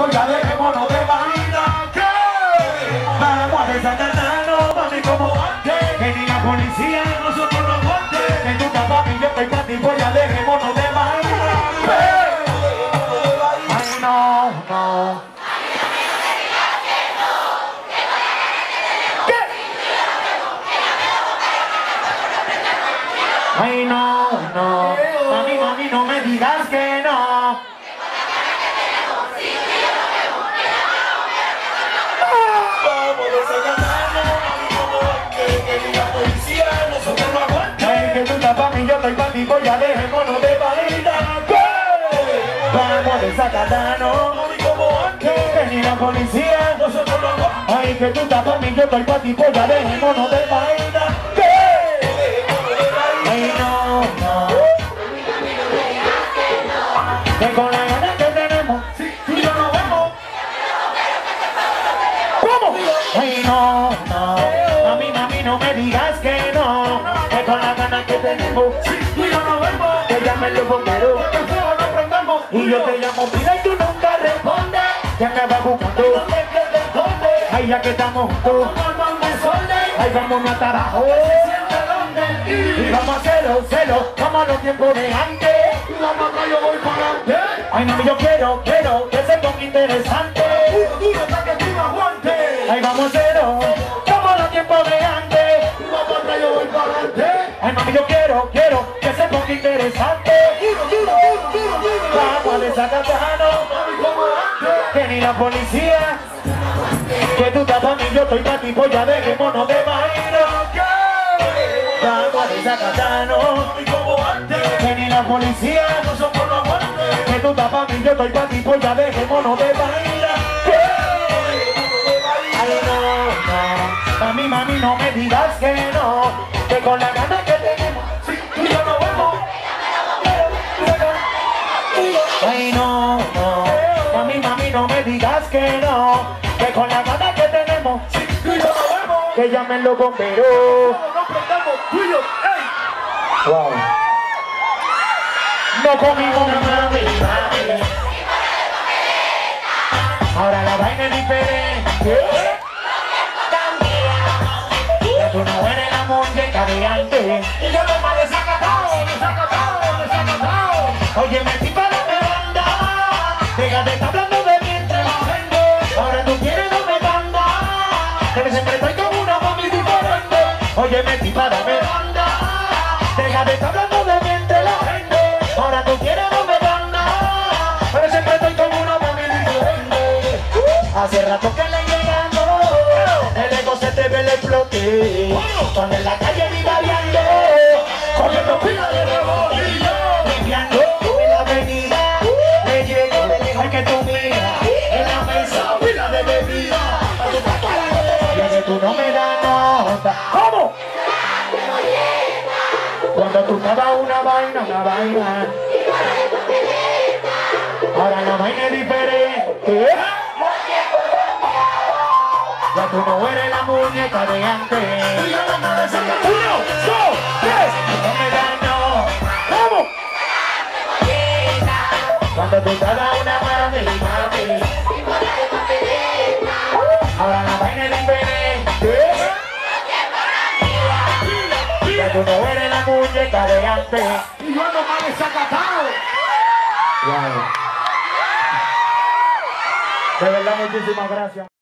tipo, ya dejémonos de vaina. ¿Qué? Vamos a desacatarnos, mami, como antes. Que ni la policía nosotros nos aguante. Que tú estás papi, yo estoy pa' tipo, ya dejémonos de vaina. ¿Qué? Ay, no, no. Ay, no, no. Mami, mami, no me digas que no. Policía. Nosotros no. Ay, que tú estás mí, yo estoy pa' ti, pues ya dejémonos de vaina. ¿Qué? Ay, no, no. Con la gana que tenemos, Tú y yo nos vemos. ¿cómo? Ay, no, no. Mami, mami, no me digas que no. Que con la gana que tenemos, Tú y yo nos vemos. que llamen los bomberos. Que fuego no prendamos. Y yo te llamo, mira, Ay, ya que estamos juntos. Ay, vamos a estar abajo. Y vamos a hacerlo, celo, a los tiempos de antes. Yo voy para. Ay, no, yo quiero, quiero que se ponga interesante. Duro, hasta vamos a hacerlo, como los tiempos de antes. Yo voy para. Ay, mami, yo quiero, quiero que se ponga interesante. Vamos. Que ni la policía. Que tú estás pa' mí, yo estoy pa' ti, pues ya dejémonos de vaina. Vamos a que ni la policía. Que tú estás pa' mí, yo estoy pa' ti, pues ya dejémonos de vaina. Ay, no, no. Mami, mami, no me digas que que no. Que con la gana que tenemos. Tú y yo nos vemos. Que llamen los bomberos. No prendamos. Tú y yo. ¡Ey! Wow. No conmigo, mami, mami. Ahora la vaina es diferente. Ya tú no eres la muñeca de antes. Y yo me Ahora tú quieres no me banda. Que siempre estoy con una mami diferente. Oye, me tipa la banda. Deja de estar hablando de mí entre la gente. Ahora tú quieres no me banda. Pero siempre estoy con una mami diferente. Hace rato que le llegando. El ego se te ve el explote. Cuando en la calle viva variando. Corriendo pila una vaina, una vaina. Ahora la vaina es diferente. Ya tú no eres la muñeca de antes. Uno, dos, tres. ¿Cómo? Cuando tú te das una mami, mami. Ahora la vaina es diferente. Ya tú no eres la muñeca de antes. Y yo no me desacatado. Wow. De verdad, muchísimas gracias.